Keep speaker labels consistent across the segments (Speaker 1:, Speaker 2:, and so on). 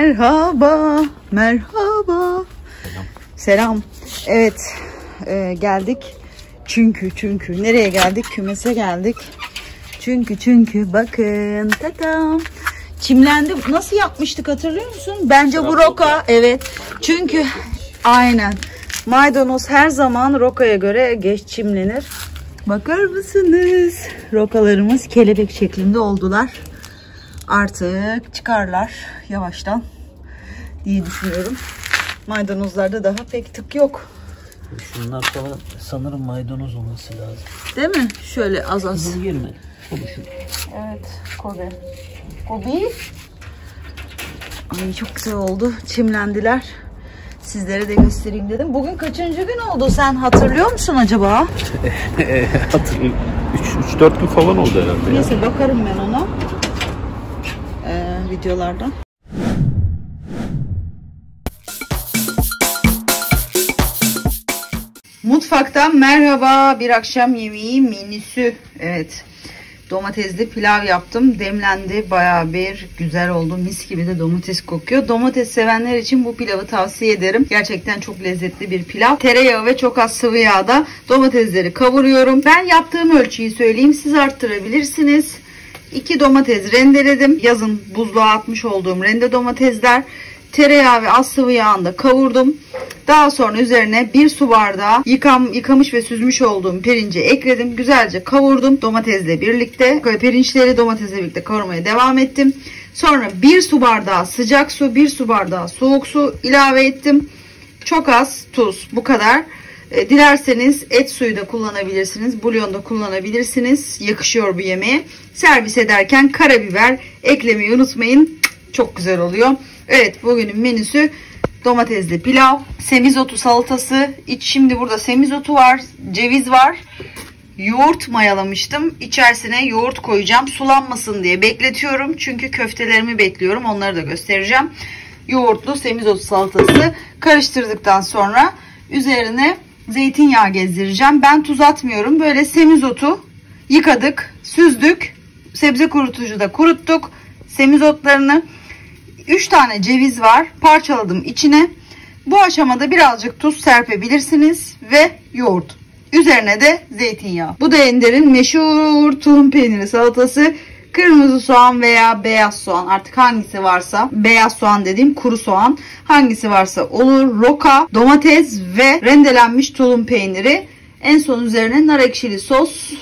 Speaker 1: Merhaba, merhaba. Selam. Evet, e, geldik. Çünkü, çünkü. Nereye geldik? Kümese geldik. Çünkü, çünkü bakın. Tatam. Çimlendi. Nasıl yapmıştık hatırlıyor musun? Bence bu roka. Evet. Çünkü aynen. Maydanoz her zaman rokaya göre geç çimlenir. Bakar mısınız? Rokalarımız kelebek şeklinde oldular. Artık çıkarlar yavaştan diye düşünüyorum. Maydanozlarda daha pek tık yok.
Speaker 2: Şunlar falan sanırım maydanoz olması lazım.
Speaker 1: Değil mi? Şöyle az az.
Speaker 2: Girmedi. Konuşun.
Speaker 1: Evet. Kobe. Kobe. Ay çok güzel oldu. Çimlendiler. Sizlere de göstereyim dedim. Bugün kaçıncı gün oldu sen hatırlıyor musun acaba?
Speaker 2: Hatırlıyorum. 3-4 gün falan oldu herhalde ya.
Speaker 1: Neyse bakarım ben ona. Videolardan. Mutfaktan merhaba. Bir akşam yemeği menüsü. Evet. Domatesli pilav yaptım. Demlendi. Baya bir güzel oldu. Mis gibi de domates kokuyor. Domates sevenler için bu pilavı tavsiye ederim. Gerçekten çok lezzetli bir pilav. Tereyağı ve çok az sıvı yağda domatesleri kavuruyorum. Ben yaptığım ölçüyü söyleyeyim. Siz arttırabilirsiniz. 2 domates rendeledim. Yazın buzluğa atmış olduğum rende domatesler. Tereyağı ve az sıvı yağında kavurdum. Daha sonra üzerine bir su bardağı yıkam, yıkamış ve süzmüş olduğum pirinci ekledim. Güzelce kavurdum domatesle birlikte. Pirinçleri domatesle birlikte kavurmaya devam ettim. Sonra bir su bardağı sıcak su, bir su bardağı soğuk su ilave ettim. Çok az tuz bu kadar. E, dilerseniz et suyu da kullanabilirsiniz. Bulyon da kullanabilirsiniz. Yakışıyor bu yemeğe. Servis ederken karabiber eklemeyi unutmayın. Çok güzel oluyor. Evet bugünün menüsü domatesli pilav, semizotu salatası. İç şimdi burada semizotu var, ceviz var. Yoğurt mayalamıştım. İçerisine yoğurt koyacağım. Sulanmasın diye bekletiyorum. Çünkü köftelerimi bekliyorum. Onları da göstereceğim. Yoğurtlu semizotu salatası karıştırdıktan sonra üzerine zeytinyağı gezdireceğim. Ben tuz atmıyorum. Böyle semizotu yıkadık, süzdük. Sebze kurutucuda kuruttuk. Semizotlarını 3 tane ceviz var. Parçaladım içine. Bu aşamada birazcık tuz serpebilirsiniz ve yoğurt. Üzerine de zeytinyağı. Bu da Ender'in meşhur tulum peyniri salatası. Kırmızı soğan veya beyaz soğan artık hangisi varsa beyaz soğan dediğim kuru soğan hangisi varsa olur. Roka, domates ve rendelenmiş tulum peyniri. En son üzerine nar ekşili sos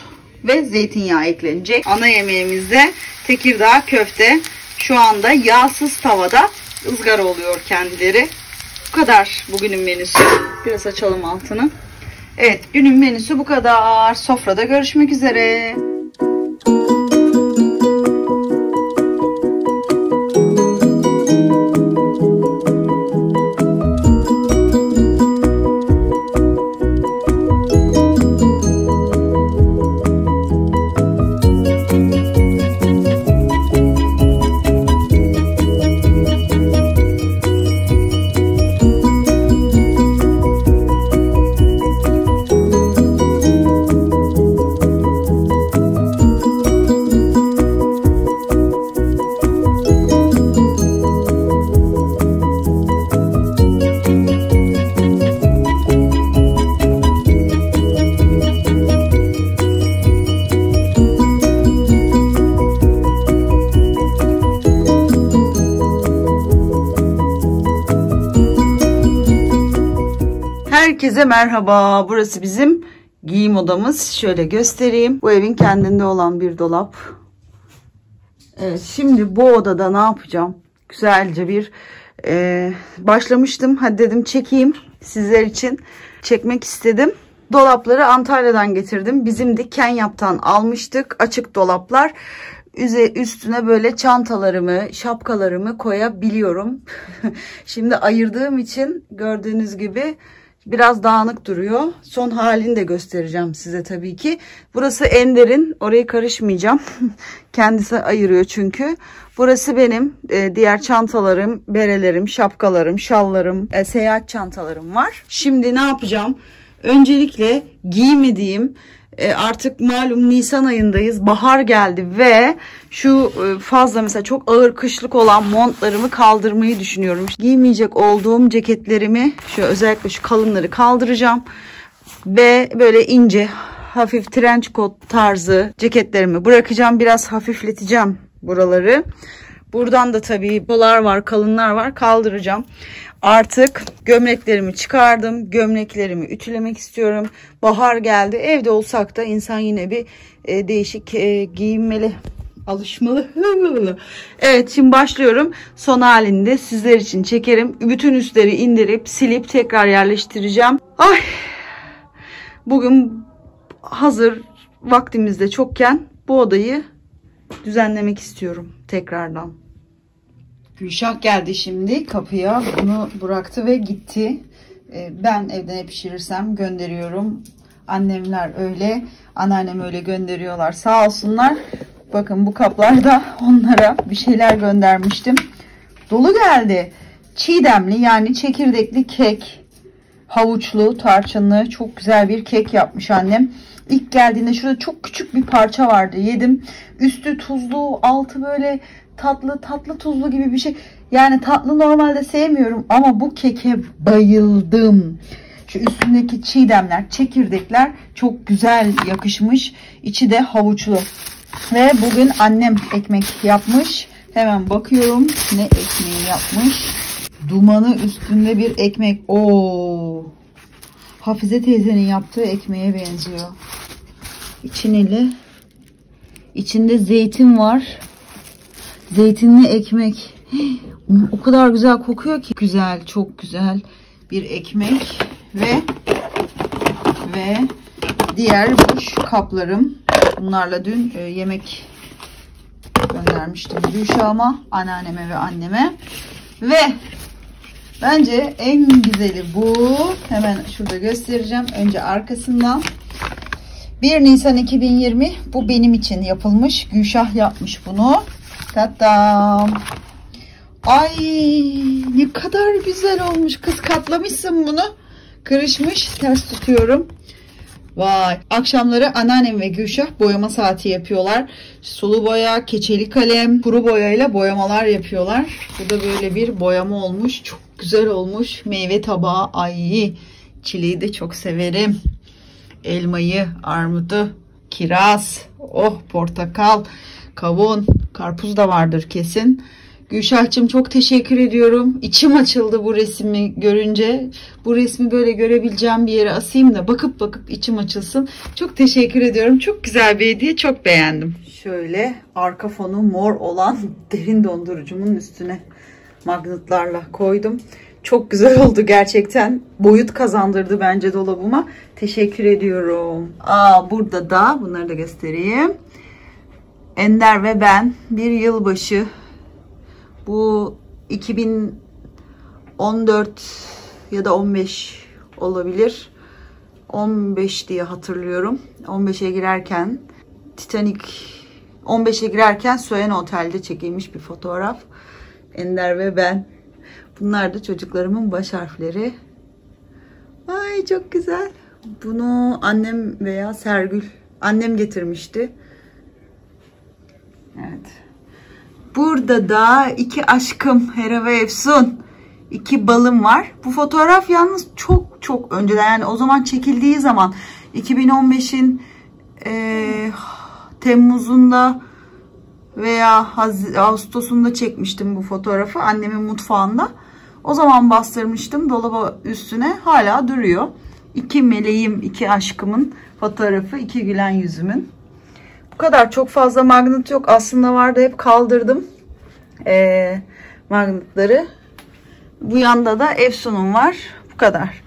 Speaker 1: ve zeytinyağı eklenecek. Ana yemeğimizde Tekirdağ köfte. Şu anda yağsız tavada ızgara oluyor kendileri. Bu kadar bugünün menüsü. Biraz açalım altını. Evet günün menüsü bu kadar. Sofrada görüşmek üzere. Herkese merhaba. Burası bizim giyim odamız. Şöyle göstereyim. Bu evin kendinde olan bir dolap. Evet şimdi bu odada ne yapacağım? Güzelce bir e, başlamıştım. Hadi dedim çekeyim sizler için. Çekmek istedim. Dolapları Antalya'dan getirdim. Bizim de Kenyap'tan almıştık. Açık dolaplar. Üze, üstüne böyle çantalarımı, şapkalarımı koyabiliyorum. Şimdi ayırdığım için gördüğünüz gibi biraz dağınık duruyor. Son halini de göstereceğim size tabii ki. Burası Ender'in. Orayı karışmayacağım. Kendisi ayırıyor çünkü. Burası benim e, diğer çantalarım, berelerim, şapkalarım, şallarım, e, seyahat çantalarım var. Şimdi ne yapacağım? Öncelikle giymediğim e, artık malum Nisan ayındayız. Bahar geldi ve şu e, fazla mesela çok ağır kışlık olan montlarımı kaldırmayı düşünüyorum. Giymeyecek olduğum ceketlerimi şu özellikle şu kalınları kaldıracağım. Ve böyle ince hafif trench coat tarzı ceketlerimi bırakacağım. Biraz hafifleteceğim buraları. Buradan da tabii polar var, kalınlar var. Kaldıracağım. Artık gömleklerimi çıkardım. Gömleklerimi ütülemek istiyorum. Bahar geldi. Evde olsak da insan yine bir e, değişik e, giyinmeli. Alışmalı. evet şimdi başlıyorum. Son halinde sizler için çekerim. Bütün üstleri indirip silip tekrar yerleştireceğim. Ay. Bugün hazır vaktimizde çokken bu odayı düzenlemek istiyorum tekrardan. Gülşah geldi şimdi kapıya bunu bıraktı ve gitti. Ee, ben evde ne pişirirsem gönderiyorum. Annemler öyle, anneannem öyle gönderiyorlar. Sağ olsunlar. Bakın bu kaplarda onlara bir şeyler göndermiştim. Dolu geldi. Çiğdemli yani çekirdekli kek. Havuçlu, tarçınlı çok güzel bir kek yapmış annem. İlk geldiğinde şurada çok küçük bir parça vardı. Yedim. Üstü tuzlu, altı böyle tatlı tatlı tuzlu gibi bir şey. Yani tatlı normalde sevmiyorum ama bu keke bayıldım. Şu üstündeki çiğdemler, çekirdekler çok güzel yakışmış. İçi de havuçlu. Ve bugün annem ekmek yapmış. Hemen bakıyorum ne ekmeği yapmış. Dumanı üstünde bir ekmek. Oo. Hafize teyzenin yaptığı ekmeğe benziyor. İçineli. İçinde zeytin var. Zeytinli ekmek. O kadar güzel kokuyor ki. Güzel, çok güzel bir ekmek ve ve diğer boş kaplarım. Bunlarla dün e, yemek göndermiştim Gülşah'ıma, anneanneme ve anneme. Ve bence en güzeli bu. Hemen şurada göstereceğim. Önce arkasından. 1 Nisan 2020 bu benim için yapılmış. Gülşah yapmış bunu. Tatam. Ay ne kadar güzel olmuş. Kız katlamışsın bunu. Kırışmış. Ters tutuyorum. Vay. Akşamları anneannem ve Gülşah boyama saati yapıyorlar. Sulu boya, keçeli kalem, kuru boyayla boyamalar yapıyorlar. Bu da böyle bir boyama olmuş. Çok güzel olmuş. Meyve tabağı. Ay çileği de çok severim. Elmayı, armudu, kiraz, oh portakal, kavun, karpuz da vardır kesin. Gülşah'cığım çok teşekkür ediyorum. İçim açıldı bu resmi görünce. Bu resmi böyle görebileceğim bir yere asayım da bakıp bakıp içim açılsın. Çok teşekkür ediyorum. Çok güzel bir hediye. Çok beğendim. Şöyle arka fonu mor olan derin dondurucumun üstüne magnetlarla koydum. Çok güzel oldu gerçekten. Boyut kazandırdı bence dolabıma. Teşekkür ediyorum. Aa, burada da bunları da göstereyim. Ender ve ben bir yılbaşı bu 2014 ya da 15 olabilir. 15 diye hatırlıyorum. 15'e girerken Titanic 15'e girerken Soyen Otel'de çekilmiş bir fotoğraf. Ender ve ben. Bunlar da çocuklarımın baş harfleri. Ay çok güzel. Bunu annem veya Sergül annem getirmişti. Evet. Burada da iki aşkım Hera ve Efsun. iki balım var. Bu fotoğraf yalnız çok çok önceden yani o zaman çekildiği zaman 2015'in e, Temmuz'unda veya Ağustos'unda çekmiştim bu fotoğrafı annemin mutfağında. O zaman bastırmıştım dolaba üstüne hala duruyor. İki meleğim, iki aşkımın fotoğrafı, iki gülen yüzümün. Bu kadar çok fazla magnet yok. Aslında vardı hep kaldırdım ee, magnetları. Bu yanda da Efsun'un var. Bu kadar.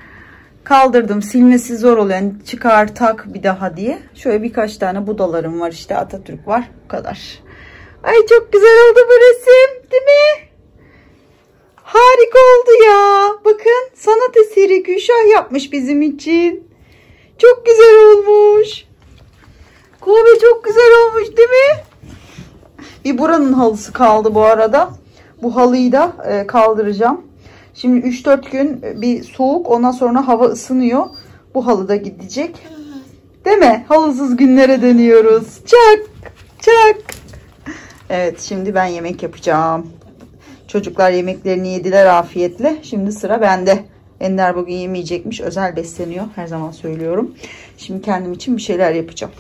Speaker 1: Kaldırdım. Silmesi zor oluyor. Yani çıkar tak bir daha diye. Şöyle birkaç tane budalarım var. işte Atatürk var. Bu kadar. Ay çok güzel oldu bu resim. Değil mi? Harika oldu ya. Bakın sanat eseri Gülşah yapmış bizim için. Çok güzel olmuş. Kobe çok güzel olmuş değil mi? Bir buranın halısı kaldı bu arada. Bu halıyı da e, kaldıracağım. Şimdi 3-4 gün bir soğuk ondan sonra hava ısınıyor. Bu halı da gidecek. Değil mi? Halısız günlere dönüyoruz. Çak çak. Evet şimdi ben yemek yapacağım. Çocuklar yemeklerini yediler afiyetle. Şimdi sıra bende. Ender bugün yemeyecekmiş. Özel besleniyor. Her zaman söylüyorum. Şimdi kendim için bir şeyler yapacağım.